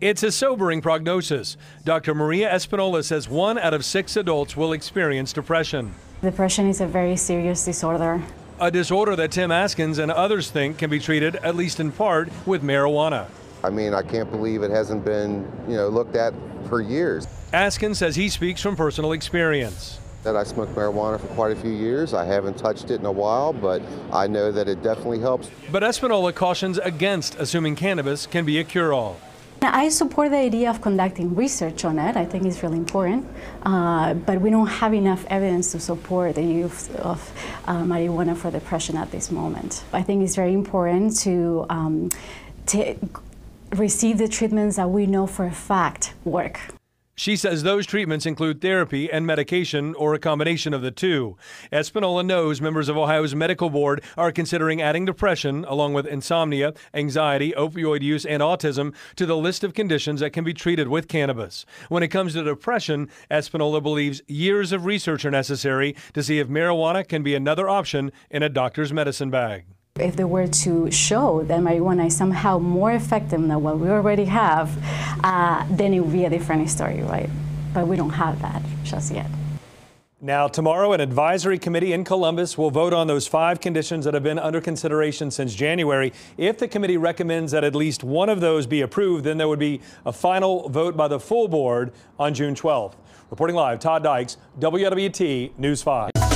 It's a sobering prognosis. Dr. Maria Espinola says one out of six adults will experience depression. Depression is a very serious disorder. A disorder that Tim Askins and others think can be treated, at least in part, with marijuana. I mean, I can't believe it hasn't been, you know, looked at for years. Askins says he speaks from personal experience. That I smoked marijuana for quite a few years. I haven't touched it in a while, but I know that it definitely helps. But Espinola cautions against assuming cannabis can be a cure-all. I support the idea of conducting research on it. I think it's really important, uh, but we don't have enough evidence to support the use of uh, marijuana for depression at this moment. I think it's very important to, um, to receive the treatments that we know for a fact work. She says those treatments include therapy and medication or a combination of the two. Espinola knows members of Ohio's medical board are considering adding depression, along with insomnia, anxiety, opioid use, and autism, to the list of conditions that can be treated with cannabis. When it comes to depression, Espinola believes years of research are necessary to see if marijuana can be another option in a doctor's medicine bag. If they were to show that marijuana is somehow more effective than what we already have, uh, then it would be a different story, right? But we don't have that just yet. Now, tomorrow, an advisory committee in Columbus will vote on those five conditions that have been under consideration since January. If the committee recommends that at least one of those be approved, then there would be a final vote by the full board on June 12th. Reporting live, Todd Dykes, WLWT News 5.